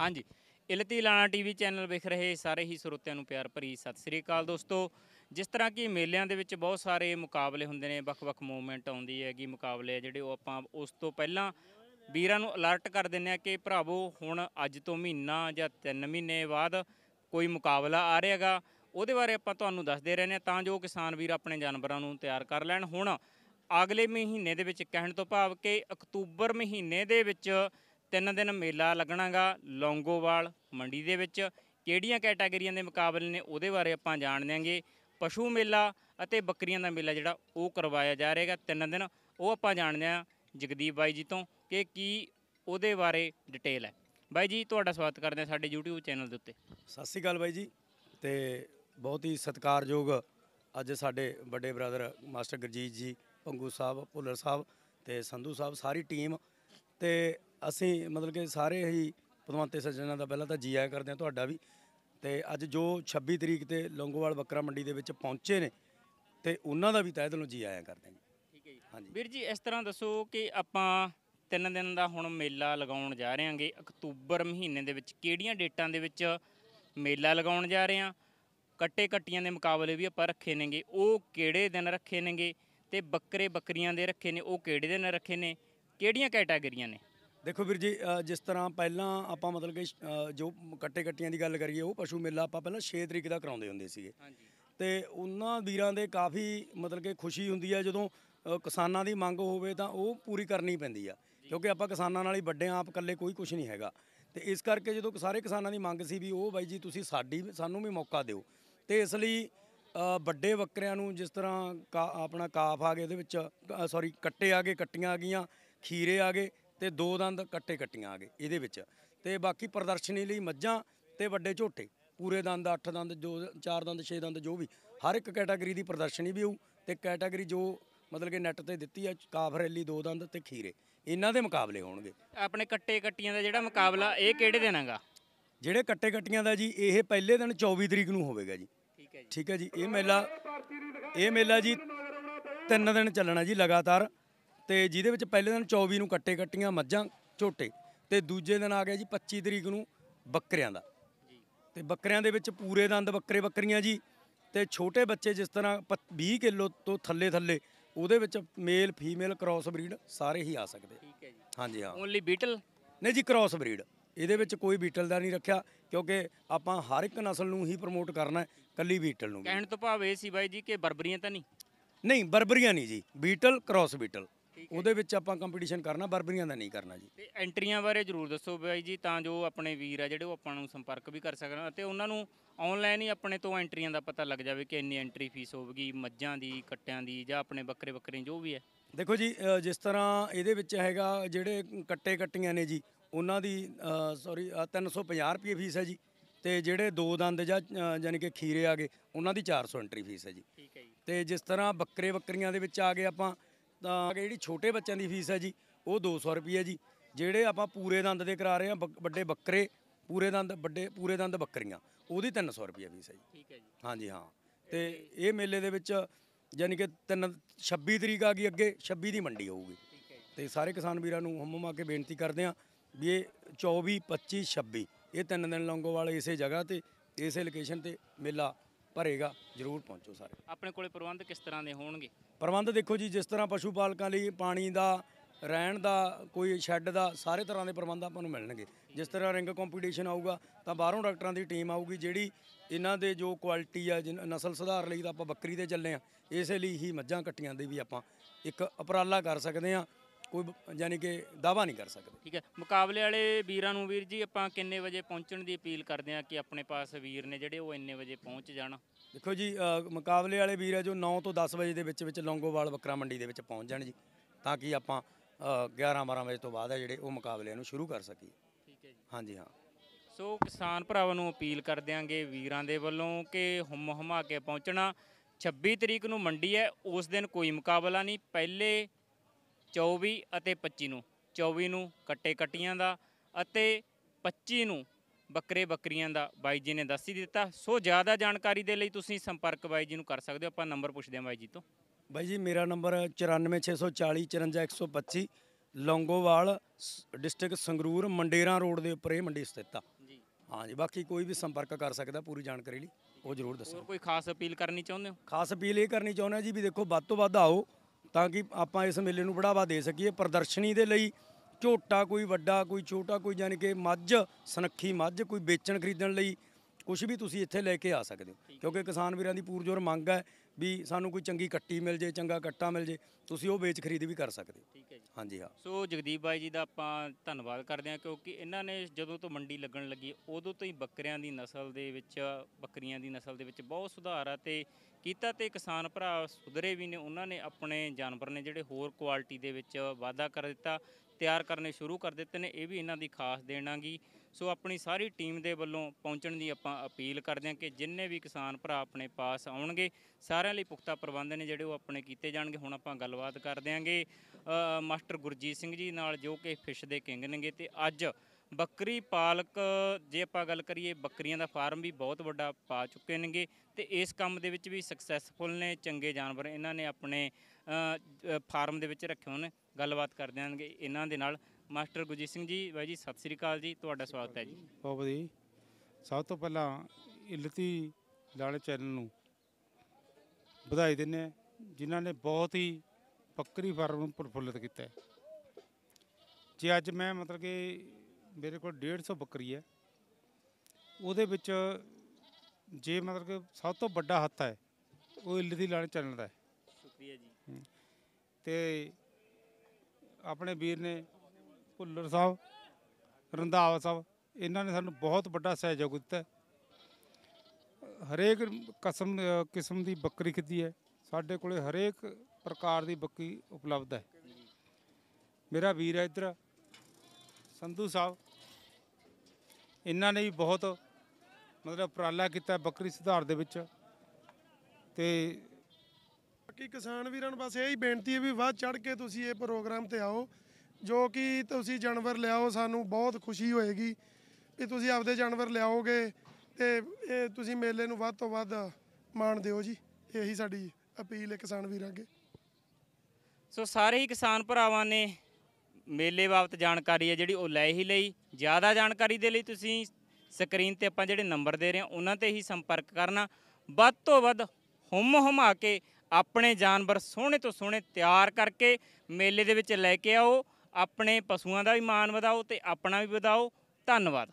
ਹਾਂਜੀ। ਇਲਤੀ ਲਾਣਾ TV channel ਵੇਖ ਰਹੇ ਸਾਰੇ ਹੀ ਸਰੋਤਿਆਂ ਨੂੰ ਪਿਆਰ ਭਰੀ ਸਤਿ ਸ੍ਰੀ ਅਕਾਲ ਦੋਸਤੋ। ਜਿਸ ਤਰ੍ਹਾਂ ਕਿ ਮੇਲਿਆਂ ਦੇ ਵਿੱਚ ਬਹੁਤ ਸਾਰੇ ਮੁਕਾਬਲੇ ਹੁੰਦੇ ਨੇ, ਵੱਖ-ਵੱਖ ਮੂਵਮੈਂਟ ਆਉਂਦੀ ਹੈਗੀ, ਮੁਕਾਬਲੇ ਆ ਜਿਹੜੇ ਉਹ ਆਪਾਂ ਉਸ ਤੋਂ ਪਹਿਲਾਂ ਵੀਰਾਂ ਨੂੰ ਅਲਰਟ ਕਰ ਦਿੰਨੇ ਆ ਕਿ ਭਰਾਵੋ, ਹੁਣ ਅੱਜ ਤੋਂ ਮਹੀਨਾ ਜਾਂ 3 ਮਹੀਨੇ ਬਾਅਦ ਕੋਈ ਮੁਕਾਬਲਾ ਆ ਰਿਹਾਗਾ। ਉਹਦੇ ਬਾਰੇ ਆਪਾਂ ਤੁਹਾਨੂੰ ਦੱਸਦੇ ਰਹਿੰਦੇ ਆ ਤਾਂ ਜੋ ਕਿਸਾਨ ਵੀਰ ਆਪਣੇ ਜਾਨਵਰਾਂ ਨੂੰ ਤਿਆਰ ਕਰ ਲੈਣ। ਹੁਣ ਅਗਲੇ ਮਹੀਨੇ ਦੇ ਵਿੱਚ ਕਹਿਣ ਤੋਂ ਭਾਵ ਕਿ ਅਕਤੂਬਰ ਮਹੀਨੇ ਦੇ ਵਿੱਚ ਤਿੰਨ ਦਿਨ ਮੇਲਾ ਲੱਗਣਾਗਾ ਲੌਂਗੋਵਾਲ ਮੰਡੀ ਦੇ ਵਿੱਚ। ਕਿਹੜੀਆਂ ਕੈਟਾਗਰੀਆਂ ਦੇ ਮੁਕਾਬਲੇ ਨੇ ਉਹਦੇ ਬਾਰੇ ਆਪਾਂ ਜਾਣ ਦਿਆਂਗੇ। ਪਸ਼ੂ ਮੇਲਾ ਅਤੇ ਬੱਕਰੀਆਂ ਦਾ ਮੇਲਾ ਜਿਹੜਾ ਉਹ ਕਰਵਾਇਆ ਜਾ ਰਿਹਾਗਾ ਤਿੰਨ ਦਿਨ। ਉਹ ਆਪਾਂ ਜਾਣਦੇ ਹਾਂ ਜਗਦੀਪ ਬਾਈ ਜੀ ਤੋਂ ਕਿ ਕੀ ਉਹਦੇ ਬਾਰੇ ਡਿਟੇਲ ਹੈ। ਬਾਈ ਜੀ, ਤੁਹਾਡਾ ਸਵਾਗਤ ਕਰਦੇ ਹਾਂ ਸਾਡੇ YouTube ਚੈਨਲ ਦੇ ਉੱਤੇ। ਸਤਿ ਸ਼੍ਰੀ ਅਕਾਲ ਬਾਈ ਜੀ ਤੇ ਬਹੁਤ ਹੀ ਸਤਿਕਾਰਯੋਗ ਅੱਜ ਸਾਡੇ ਵੱਡੇ ਬ੍ਰਦਰ ਮਾਸਟਰ ਗੁਰਜੀਤ ਜੀ, ਪੰਗੂ ਸਾਹਿਬ, ਭੁੱਲਰ ਸਾਹਿਬ ਤੇ ਸੰਧੂ ਸਾਹਿਬ ਸਾਰੀ ਟੀਮ ਤੇ ਅਸੀਂ ਮਤਲਬ ਕਿ ਸਾਰੇ ਹੀ ਪਦਵੰਤੇ ਸੱਜਣਾਂ ਦਾ ਪਹਿਲਾਂ ਤਾਂ ਜੀ ਆਇਆ ਕਰਦੇ ਹਾਂ ਤੁਹਾਡਾ ਵੀ। ਤੇ ਅੱਜ ਜੋ 26 ਤਰੀਕ ਤੇ ਲੌਂਗੋਵਾਲ ਬੱਕਰਾ ਮੰਡੀ ਦੇ ਵਿੱਚ ਪਹੁੰਚੇ ਨੇ ਤੇ ਉਹਨਾਂ ਦਾ ਵੀ ਤਹਿ ਦਿਲੋਂ ਜੀ ਆਇਆ ਕਰਦੇ ਜੀ। ਠੀਕ ਹੈ ਜੀ। ਹਾਂਜੀ। ਵੀਰ ਜੀ ਇਸ ਤਰ੍ਹਾਂ ਦੱਸੋ ਕਿ ਆਪਾਂ ਤਿੰਨ ਦਿਨ ਦਾ ਹੁਣ ਮੇਲਾ ਲਗਾਉਣ ਜਾ ਰਹੇ ਹਾਂਗੇ। ਅਕਤੂਬਰ ਮਹੀਨੇ ਦੇ ਵਿੱਚ ਕਿਹੜੀਆਂ ਡੇਟਾਂ ਦੇ ਵਿੱਚ ਮੇਲਾ ਲਗਾਉਣ ਜਾ ਰਹੇ ਹਾਂ? ਕੱਟੇ ਕੱਟੀਆਂ ਦੇ ਮੁਕਾਬਲੇ ਵੀ ਆਪਾਂ ਰੱਖੇ ਨੇਗੇ। ਉਹ ਕਿਹੜੇ ਦਿਨ ਰੱਖੇ ਨੇਗੇ? ਤੇ ਬੱਕਰੇ ਬੱਕਰੀਆਂ ਦੇ ਰੱਖੇ ਨੇ ਉਹ ਕਿਹੜੇ ਦਿਨ ਰੱਖੇ ਨੇ? ਕਿਹੜੀਆਂ ਕੈਟਾਗਰੀਆਂ ਨੇ? ਦੇਖੋ ਵੀਰ ਜੀ ਜਿਸ ਤਰ੍ਹਾਂ ਪਹਿਲਾਂ ਆਪਾਂ ਮਤਲਬ ਕਿ ਜੋ ਕੱਟੇ ਕੱਟੀਆਂ ਦੀ ਗੱਲ ਕਰੀਏ ਉਹ ਪਸ਼ੂ ਮੇਲਾ ਆਪਾਂ ਪਹਿਲਾਂ 6 ਤਰੀਕ ਦਾ ਕਰਾਉਂਦੇ ਹੁੰਦੇ ਸੀਗੇ। ਤੇ ਉਹਨਾਂ ਵੀਰਾਂ ਦੇ ਕਾਫੀ ਮਤਲਬ ਕਿ ਖੁਸ਼ੀ ਹੁੰਦੀ ਹੈ ਜਦੋਂ ਕਿਸਾਨਾਂ ਦੀ ਮੰਗ ਹੋਵੇ ਤਾਂ ਉਹ ਪੂਰੀ ਕਰਨੀ ਪੈਂਦੀ ਆ। ਕਿਉਂਕਿ ਆਪਾਂ ਕਿਸਾਨਾਂ ਨਾਲ ਹੀ ਵੱਡੇ ਆਪ ਇਕੱਲੇ ਕੋਈ ਕੁਝ ਨਹੀਂ ਹੈਗਾ। ਤੇ ਇਸ ਕਰਕੇ ਜਦੋਂ ਸਾਰੇ ਕਿਸਾਨਾਂ ਦੀ ਮੰਗ ਸੀ ਵੀ ਉਹ ਬਾਈ ਜੀ ਤੁਸੀਂ ਸਾਡੀ ਸਾਨੂੰ ਵੀ ਮੌਕਾ ਦਿਓ। ਤੇ ਇਸ ਲਈ ਵੱਡੇ ਬੱਕਰਿਆਂ ਨੂੰ ਜਿਸ ਤਰ੍ਹਾਂ ਆਪਣਾ ਕਾਫ ਆ ਗਏ ਉਹਦੇ ਵਿੱਚ ਸੌਰੀ ਕੱਟੇ ਆ ਗਏ ਕੱਟੀਆਂ ਆ ਗਈਆਂ ਖੀਰੇ ਆ ਗਏ ਤੇ ਦੋ ਦੰਦ ਕੱਟੇ ਕੱਟੀਆਂ ਆ ਗਏ ਇਹਦੇ ਵਿੱਚ। ਤੇ ਬਾਕੀ ਪ੍ਰਦਰਸ਼ਨੀ ਲਈ ਮੱਝਾਂ ਤੇ ਵੱਡੇ ਝੋਟੇ ਪੂਰੇ ਦੰਦ 8 ਦੰਦ ਜੋ 4 ਦੰਦ 6 ਦੰਦ ਜੋ ਵੀ। ਹਰ ਇੱਕ ਕੈਟਾਗਰੀ ਦੀ ਪ੍ਰਦਰਸ਼ਨੀ ਵੀ ਹੋਊ ਤੇ ਕੈਟਾਗਰੀ ਜੋ ਮਤਲਬ ਕਿ ਨੈਟ ਤੇ ਦਿੱਤੀ ਆ ਕਾਫ ਰੈਲੀ ਦੋ ਦੰਦ ਤੇ ਖੀਰੇ। ਇਹਨਾਂ ਦੇ ਮੁਕਾਬਲੇ ਹੋਣਗੇ। ਆਪਣੇ ਕੱਟੇ ਕੱਟੀਆਂ ਦਾ ਜਿਹੜਾ ਮੁਕਾਬਲਾ ਇਹ ਕਿਹੜੇ ਦਿਨ ਹੈਗਾ? ਜਿਹੜੇ ਕੱਟੇ ਕੱਟੀਆਂ ਦਾ ਜੀ ਇਹ ਪਹਿਲੇ ਦਿਨ 24 ਤਰੀਕ ਨੂੰ ਹੋਵੇਗਾ ਜੀ। ਠੀਕ ਹੈ ਜੀ। ਠੀਕ ਹੈ ਜੀ ਇਹ ਮੇਲਾ ਇਹ ਮੇਲਾ ਜੀ ਤਿੰਨ ਦਿਨ ਚੱਲਣਾ ਜੀ ਲਗਾਤਾਰ। ਤੇ ਜਿਹਦੇ ਵਿੱਚ ਪਹਿਲੇ ਦਿਨ 24 ਨੂੰ ਕੱਟੇ ਕੱਟੀਆਂ ਮੱਝਾਂ ਝੋਟੇ ਤੇ ਦੂਜੇ ਦਿਨ ਆ ਗਿਆ ਜੀ 25 ਤਰੀਕ ਨੂੰ ਬੱਕਰਿਆਂ ਦਾ। ਤੇ ਬੱਕਰਿਆਂ ਦੇ ਵਿੱਚ ਪੂਰੇ ਦੰਦ ਬੱਕਰੇ ਬੱਕਰੀਆਂ ਜੀ ਤੇ ਛੋਟੇ ਬੱਚੇ ਜਿਸ ਤਰ੍ਹਾਂ ਪ- 20 ਕਿਲੋ ਤੋਂ ਥੱਲੇ ਥੱਲੇ ਉਹਦੇ ਵਿੱਚ ਮੇਲ ਫੀਮੇਲ ਕ੍ਰਾਸ ਬਰੀਡ ਸਾਰੇ ਹੀ ਆ ਸਕਦੇ। ਠੀਕ ਹੈ ਜੀ। ਹਾਂਜੀ ਹਾਂ। ਓਨਲੀ ਬੀਟਲ ਨਹੀਂ ਜੀ ਕ੍ਰਾਸ ਬਰੀਡ। ਇਹਦੇ ਵਿੱਚ ਕੋਈ ਬੀਟਲ ਦਾ ਨਹੀਂ ਰੱਖਿਆ ਕਿਉਂਕਿ ਆਪਾਂ ਹਰ ਇੱਕ ਨਸਲ ਨੂੰ ਹੀ ਪ੍ਰਮੋਟ ਕਰਨਾ ਹੈ ਕੱਲੀ ਬੀਟਲ ਨੂੰ। ਕਹਿਣ ਤੋਂ ਭਾਵ ਇਹ ਸੀ ਬਾਈ ਜੀ ਕਿ ਬਰਬਰੀਆਂ ਤਾਂ ਨਹੀਂ? ਨਹੀਂ ਬਰਬਰੀਆਂ ਨਹੀਂ ਜੀ ਬੀਟਲ ਕ੍ਰਾਸ ਬੀਟਲ। ਉਹਦੇ ਵਿੱਚ ਆਪਾਂ ਕੰਪੀਟੀਸ਼ਨ ਕਰਨਾ ਬਰਬਰੀਆਂ ਦਾ ਨਹੀਂ ਕਰਨਾ ਜੀ। ਤੇ ਐਂਟਰੀਆਂ ਬਾਰੇ ਜਰੂਰ ਦੱਸੋ ਬਾਈ ਜੀ ਤਾਂ ਜੋ ਆਪਣੇ ਵੀਰ ਆ ਜਿਹੜੇ ਉਹ ਆਪਾਂ ਨੂੰ ਸੰਪਰਕ ਵੀ ਕਰ ਸਕਣ ਅਤੇ ਉਹਨਾਂ ਨੂੰ ਆਨਲਾਈਨ ਹੀ ਆਪਣੇ ਤੋਂ ਐਂਟਰੀਆਂ ਦਾ ਪਤਾ ਲੱਗ ਜਾਵੇ ਕਿ ਇੰਨੀ ਐਂਟਰੀ ਫੀਸ ਹੋਵੇਗੀ ਮੱਝਾਂ ਦੀ ਕੱਟਿਆਂ ਦੀ ਜਾਂ ਆਪਣੇ ਬੱਕਰੇ ਬੱਕਰੇ ਜੋ ਵੀ ਹੈ। ਦੇਖੋ ਜੀ ਜਿਸ ਤਰ੍ਹਾਂ ਇਹਦੇ ਵਿੱਚ ਹੈਗਾ ਜਿਹੜੇ ਕੱਟੇ ਕੱਟੀਆਂ ਨੇ ਜੀ ਉਹਨਾਂ ਦੀ ਸੌਰੀ 350 ਰੁਪਏ ਫੀਸ ਹੈ ਜੀ ਤੇ ਜਿਹੜੇ ਦੋ ਦੰਦ ਜਾਂ ਯਾਨੀ ਕਿ ਖੀਰੇ ਆ ਗਏ ਉਹਨਾਂ ਦੀ 400 ਐਂਟਰੀ ਫੀਸ ਹੈ ਜੀ। ਠੀਕ ਹੈ ਜੀ। ਤੇ ਜਿਸ ਤਰ੍ਹਾਂ ਬੱਕਰੇ ਬੱਕਰੀਆਂ ਦੇ ਵਿੱਚ ਆ ਗਏ ਆਪਾਂ ਤਾਂ ਜਿਹੜੀ ਛੋਟੇ ਬੱਚਿਆਂ ਦੀ ਫੀਸ ਹੈ ਜੀ ਉਹ 200 ਰੁਪਏ ਜੀ ਜਿਹੜੇ ਆਪਾਂ ਪੂਰੇ ਦੰਦ ਦੇ ਕਰਾ ਰਹੇ ਬੱਕ- ਵੱਡੇ ਬੱਕਰੇ ਪੂਰੇ ਦੰਦ ਵੱਡੇ ਪੂਰੇ ਦੰਦ ਬੱਕਰੀਆਂ ਉਹਦੀ 300 ਰੁਪਏ ਫੀਸ ਹੈ ਜੀ। ਠੀਕ ਹੈ ਜੀ। ਹਾਂਜੀ ਹਾਂ। ਤੇ ਇਹ ਮੇਲੇ ਦੇ ਵਿੱਚ ਯਾਨੀ ਕਿ ਤਿੰਨ 26 ਤਰੀਕ ਆ ਗਈ ਅੱਗੇ 26 ਦੀ ਮੰਡੀ ਹੋਊਗੀ। ਤੇ ਸਾਰੇ ਕਿਸਾਨ ਵੀਰਾਂ ਨੂੰ ਹਮ ਹਮਾ ਕੇ ਬੇਨਤੀ ਕਰਦੇ ਹਾਂ ਵੀ ਇਹ 24 25 26 ਇਹ ਤਿੰਨ ਦਿਨ ਲੌਂਗੋਵਾਲ ਇਸੇ ਜਗ੍ਹਾ ਤੇ ਇਸੇ ਲੋਕੇਸ਼ਨ ਤੇ ਮੇਲਾ ਭਰੇਗਾ ਜਰੂਰ ਪਹੁੰਚੋ ਸਾਰੇ। ਆਪਣੇ ਕੋਲੇ ਪ੍ਰਬੰਧ ਕਿਸ ਤਰ੍ਹਾਂ ਦੇ ਹੋਣਗੇ? ਪ੍ਰਬੰਧ ਦੇਖੋ ਜੀ ਜਿਸ ਤਰ੍ਹਾਂ ਪਸ਼ੂ ਪਾਲਕਾਂ ਲਈ ਪਾਣੀ ਦਾ ਰਹਿਣ ਦਾ ਕੋਈ ਸ਼ੈੱਡ ਦਾ ਸਾਰੇ ਤਰ੍ਹਾਂ ਦੇ ਪ੍ਰਬੰਧ ਆਪਾਂ ਨੂੰ ਮਿਲਣਗੇ। ਜਿਸ ਤਰ੍ਹਾਂ ਰਿੰਗ ਕੰਪੀਟੀਸ਼ਨ ਆਊਗਾ ਤਾਂ ਬਾਹਰੋਂ ਡਾਕਟਰਾਂ ਦੀ ਟੀਮ ਆਊਗੀ ਜਿਹੜੀ ਇਹਨਾਂ ਦੇ ਜੋ ਕੁਆਲਿਟੀ ਆ ਨਸਲ ਸੁਧਾਰ ਲਈ ਤਾਂ ਆਪਾਂ ਬੱਕਰੀ ਦੇ ਚੱਲੇ ਆ। ਇਸੇ ਲਈ ਹੀ ਮੱਝਾਂ ਕੱਟੀਆਂ ਦੇ ਵੀ ਆਪਾਂ ਇੱਕ ਉਪਰਾਲਾ ਕਰ ਸਕਦੇ ਆ ਕੋਈ ਯਾਨੀ ਕਿ ਦਾਵਾ ਨਹੀਂ ਕਰ ਸਕਦੇ। ਠੀਕ ਹੈ। ਮੁਕਾਬਲੇ ਵਾਲੇ ਵੀਰਾਂ ਨੂੰ ਵੀਰ ਜੀ ਆਪਾਂ ਕਿੰਨੇ ਵਜੇ ਪਹੁੰਚਣ ਦੀ ਅਪੀਲ ਕਰਦੇ ਹਾਂ ਕਿ ਆਪਣੇ ਪਾਸ ਵੀਰ ਨੇ ਜਿਹੜੇ ਉਹ ਇੰਨੇ ਵਜੇ ਪਹੁੰਚ ਜਾਣ? ਦੇਖੋ ਜੀ ਮੁਕਾਬਲੇ ਵਾਲੇ ਵੀਰ ਆ ਜੋ 9 ਤੋਂ 10 ਵਜੇ ਦੇ ਵਿੱਚ ਵਿੱਚ ਲੌਂਗੋਵਾਲ ਬੱਕਰਾ ਮੰਡੀ ਦੇ ਵਿੱਚ ਪਹੁੰਚ ਜਾਣ ਜੀ ਤਾਂ ਕਿ ਆਪਾਂ 11 12 ਵਜੇ ਤੋਂ ਬਾਅਦ ਆ ਜਿਹੜੇ ਉਹ ਮੁਕਾਬਲਿਆਂ ਨੂੰ ਸ਼ੁਰੂ ਕਰ ਸਕੀਏ। ਠੀਕ ਹੈ ਜੀ। ਹਾਂਜੀ ਹਾਂ। ਸੋ ਕਿਸਾਨ ਭਰਾਵਾਂ ਨੂੰ ਅਪੀਲ ਕਰ ਦਿਆਂਗੇ ਵੀਰਾਂ ਦੇ ਵੱਲੋਂ ਕਿ ਹੁਮ ਹੁਮਾ ਕੇ ਪਹੁੰਚਣਾ। 26 ਤਰੀਕ ਨੂੰ ਮੰਡੀ ਹੈ ਉਸ ਦਿਨ ਕੋਈ ਮੁਕਾਬਲਾ ਨਹੀਂ ਪਹਿਲੇ 24 ਅਤੇ 25 ਨੂੰ 24 ਨੂੰ ਕੱਟੇ ਕੱਟੀਆਂ ਦਾ ਅਤੇ 25 ਨੂੰ ਬੱਕਰੇ ਬੱਕਰੀਆਂ ਦਾ ਬਾਈ ਜੀ ਨੇ ਦੱਸ ਹੀ ਦਿੱਤਾ। ਸੋ ਜ਼ਿਆਦਾ ਜਾਣਕਾਰੀ ਦੇ ਲਈ ਤੁਸੀਂ ਸੰਪਰਕ ਬਾਈ ਜੀ ਨੂੰ ਕਰ ਸਕਦੇ ਹੋ। ਆਪਾਂ ਨੰਬਰ ਪੁੱਛਦੇ ਹਾਂ ਬਾਈ ਜੀ ਤੋਂ। ਬਾਈ ਜੀ ਮੇਰਾ number 94640 54125 Longowal district Sangrur Manderan road ਦੇ ਉੱਪਰ ਇਹ ਮੰਡੀ ਸਥਿਤ ਆ। ਜੀ। ਹਾਂਜੀ ਬਾਕੀ ਕੋਈ ਵੀ ਸੰਪਰਕ ਕਰ ਸਕਦਾ ਪੂਰੀ ਜਾਣਕਾਰੀ ਲਈ ਉਹ ਜ਼ਰੂਰ ਦੱਸੋ। ਹੋਰ ਕੋਈ ਖਾਸ ਅਪੀਲ ਕਰਨੀ ਚਾਹੁੰਦੇ ਹੋ? ਖਾਸ ਅਪੀਲ ਇਹ ਕਰਨੀ ਚਾਹੁੰਦੇ ਹਾਂ ਜੀ ਵੀ ਦੇਖੋ ਵੱਧ ਤੋਂ ਵੱਧ ਆਓ ਤਾਂ ਕਿ ਆਪਾਂ ਇਸ ਮੇਲੇ ਨੂੰ ਬੜਾਵਾ ਦੇ ਸਕੀਏ। ਪ੍ਰਦਰਸ਼ਨੀ ਦੇ ਲਈ ਝੋਟਾ ਕੋਈ ਵੱਡਾ ਕੋਈ ਛੋਟਾ ਕੋਈ ਯਾਨੀ ਕਿ ਮੱਝ ਸਨੱਖੀ ਮੱਝ ਕੋਈ ਵੇਚਣ ਖਰੀਦਣ ਲਈ ਕੁਝ ਵੀ ਤੁਸੀਂ ਇੱਥੇ ਲੈ ਕੇ ਆ ਸਕਦੇ ਹੋ। ਕਿਉਂਕਿ ਕਿਸਾਨ ਵੀਰਾਂ ਦੀ ਪੂਰਜੋਰ ਮੰਗ ਹੈ ਵੀ ਸਾਨੂੰ ਕੋਈ ਚੰਗੀ ਕੱਟੀ ਮਿਲ ਜੇ ਚੰਗਾ ਕੱਟਾ ਮਿਲ ਜੇ ਤੁਸੀਂ ਉਹ ਵੇਚ ਖਰੀਦ ਵੀ ਕਰ ਸਕਦੇ ਠੀਕ ਹੈ ਜੀ। ਹਾਂਜੀ ਹਾਂ। ਸੋ ਜਗਦੀਪ ਬਾਈ ਜੀ ਦਾ ਆਪਾਂ ਧੰਨਵਾਦ ਕਰਦੇ ਹਾਂ ਕਿਉਂਕਿ ਇਹਨਾਂ ਨੇ ਜਦੋਂ ਤੋਂ ਮੰਡੀ ਲੱਗਣ ਲੱਗੀ ਉਦੋਂ ਤੋਂ ਹੀ ਬੱਕਰਿਆਂ ਦੀ ਨਸਲ ਦੇ ਵਿੱਚ ਬੱਕਰੀਆਂ ਦੀ ਨਸਲ ਦੇ ਵਿੱਚ ਬਹੁਤ ਸੁਧਾਰ ਆ ਤੇ ਕੀਤਾ ਤੇ ਕਿਸਾਨ ਭਰਾ ਸੁਧਰੇ ਵੀ ਨੇ ਉਹਨਾਂ ਨੇ ਆਪਣੇ ਜਾਨਵਰ ਨੇ ਜਿਹੜੇ ਹੋਰ ਕੁਆਲਿਟੀ ਦੇ ਵਿੱਚ ਵਾਧਾ ਕਰ ਦਿੱਤਾ ਤਿਆਰ ਕਰਨੇ ਸ਼ੁਰੂ ਕਰ ਦਿੱਤੇ ਨੇ ਇਹ ਵੀ ਇਹਨਾਂ ਦੀ ਖਾਸ ਦੇਣਾਗੀ ਸੋ ਆਪਣੀ ਸਾਰੀ ਟੀਮ ਦੇ ਵੱਲੋਂ ਪਹੁੰਚਣ ਦੀ ਆਪਾਂ ਅਪੀਲ ਕਰਦੇ ਹਾਂ ਕਿ ਜਿੰਨੇ ਵੀ ਕਿਸਾਨ ਭਰਾ ਆਪਣੇ ਪਾਸ ਆਉਣਗੇ, ਸਾਰਿਆਂ ਲਈ ਪੁਖਤਾ ਪ੍ਰਬੰਧ ਨੇ ਜਿਹੜੇ ਉਹ ਆਪਣੇ ਕੀਤੇ ਜਾਣਗੇ। ਹੁਣ ਆਪਾਂ ਗੱਲਬਾਤ ਕਰ ਦਿਆਂਗੇ ਮਾਸਟਰ ਗੁਰਜੀਤ ਸਿੰਘ ਜੀ ਨਾਲ ਜੋ ਕਿ ਫਿਸ਼ ਦੇ ਕਿੰਗ ਨੇਗੇ ਤੇ ਅੱਜ ਬੱਕਰੀ ਪਾਲਕ, ਜੇ ਆਪਾਂ ਗੱਲ ਕਰੀਏ ਬੱਕਰੀਆਂ ਦਾ ਫਾਰਮ ਵੀ ਬਹੁਤ ਵੱਡਾ ਪਾ ਚੁੱਕੇ ਨੇਗੇ ਤੇ ਇਸ ਕੰਮ ਦੇ ਵਿੱਚ ਵੀ ਸਕਸੈਸਫੁਲ ਨੇ, ਚੰਗੇ ਜਾਨਵਰ ਇਹਨਾਂ ਨੇ ਆਪਣੇ ਫਾਰਮ ਦੇ ਵਿੱਚ ਰੱਖੇ ਹੋਏ ਨੇ। ਗੱਲਬਾਤ ਕਰਦੇ ਦਿਆਂਗੇ ਇਹਨਾਂ ਦੇ ਨਾਲ। ਮਾਸਟਰ ਗੁਰਜੀਤ ਸਿੰਘ ਜੀ ਬਾਈ ਜੀ ਸਤਿ ਸ੍ਰੀ ਅਕਾਲ ਜੀ ਤੁਹਾਡਾ ਸਵਾਗਤ ਹੈ ਜੀ। ਬਹੁਤ ਵਧੀਆ ਜੀ। ਸਭ ਤੋਂ ਪਹਿਲਾਂ ਇਲਤੀ ਲਾਲੇ ਚੈਨਲ ਨੂੰ ਵਧਾਈ ਦਿੰਦੇ ਹਾਂ ਜਿਨ੍ਹਾਂ ਨੇ ਬਹੁਤ ਹੀ ਬੱਕਰੀ ਫਾਰਮ ਨੂੰ ਪ੍ਰਫੁੱਲਿਤ ਕੀਤਾ ਹੈ। ਜੇ ਅੱਜ ਮੈਂ ਮਤਲਬ ਕਿ ਮੇਰੇ ਕੋਲ 150 ਬੱਕਰੀ ਹੈ ਉਹਦੇ ਵਿੱਚ ਜੇ ਮਤਲਬ ਕਿ ਸਭ ਤੋਂ ਵੱਡਾ ਹੱਥ ਹੈ ਉਹ ਇਲਤੀ ਲਾਲੇ ਚੈਨਲ ਦਾ ਹੈ। ਸ਼ੁਕਰੀਆ ਜੀ। ਤੇ ਆਪਣੇ ਵੀਰ ਨੇ ਭੁੱਲਰ ਸਾਹਿਬ, ਰੰਧਾਵਾ ਸਾਹਿਬ, ਇਹਨਾਂ ਨੇ ਸਾਨੂੰ ਬਹੁਤ ਵੱਡਾ ਸਹਿਯੋਗ ਦਿੱਤਾ। ਹਰੇਕ ਕਸਮ, ਕਿਸਮ ਦੀ ਬੱਕਰੀ ਖਿੱਦੀ ਹੈ। ਸਾਡੇ ਕੋਲੇ ਹਰੇਕ ਪ੍ਰਕਾਰ ਦੀ ਬੱਕਰੀ ਉਪਲਬਧ ਹੈ। ਮੇਰਾ ਵੀਰ ਹੈ ਇੱਧਰ, ਸੰਧੂ ਸਾਹਿਬ। ਇਹਨਾਂ ਨੇ ਵੀ ਬਹੁਤ ਮਤਲਬ ਉਪਰਾਲਾ ਕੀਤਾ ਬੱਕਰੀ ਸੁਧਾਰ ਦੇ ਵਿੱਚ। ਤੇ ਬਾਕੀ ਕਿਸਾਨ ਵੀਰਾਂ ਨੂੰ ਬਸ ਇਹੀ ਬੇਨਤੀ ਹੈ ਵੀ ਵੱਧ ਚੜ ਕੇ ਤੁਸੀਂ ਇਹ ਪ੍ਰੋਗਰਾਮ ਤੇ ਆਓ। ਜੋ ਕਿ ਤੁਸੀਂ ਜਾਨਵਰ ਲਿਆਓ, ਸਾਨੂੰ ਬਹੁਤ ਖੁਸ਼ੀ ਹੋਏਗੀ ਵੀ ਤੁਸੀਂ ਆਪਦੇ ਜਾਨਵਰ ਲਿਆਓਗੇ ਤੇ ਇਹ ਤੁਸੀਂ ਮੇਲੇ ਨੂੰ ਵੱਧ ਤੋਂ ਵੱਧ ਮਾਣ ਦਿਓ ਜੀ। ਇਹੀ ਸਾਡੀ ਅਪੀਲ ਹੈ ਕਿਸਾਨ ਵੀਰਾਂ ਅੱਗੇ। ਸੋ ਸਾਰੇ ਹੀ ਕਿਸਾਨ ਭਰਾਵਾਂ ਨੇ ਮੇਲੇ ਬਾਬਤ ਜਾਣਕਾਰੀ ਹੈ ਜਿਹੜੀ ਉਹ ਲੈ ਹੀ ਲਈ। ਜ਼ਿਆਦਾ ਜਾਣਕਾਰੀ ਦੇ ਲਈ ਤੁਸੀਂ ਸਕਰੀਨ ਤੇ ਆਪਾਂ ਜਿਹੜੇ ਨੰਬਰ ਦੇ ਰਹੇ ਹਾਂ, ਉਹਨਾਂ ਤੇ ਹੀ ਸੰਪਰਕ ਕਰਨਾ। ਵੱਧ ਤੋਂ ਵੱਧ ਹੁਮ ਹੁਮਾ ਕੇ ਆਪਣੇ ਜਾਨਵਰ ਸੋਹਣੇ ਤੋਂ ਸੋਹਣੇ ਤਿਆਰ ਕਰਕੇ ਮੇਲੇ ਦੇ ਵਿੱਚ ਲੈ ਕੇ ਆਓ। ਆਪਣੇ ਪਸ਼ੂਆਂ ਦਾ ਵੀ ਮਾਣ ਵਧਾਓ ਤੇ ਆਪਣਾ ਵੀ ਵਧਾਓ। ਧੰਨਵਾਦ।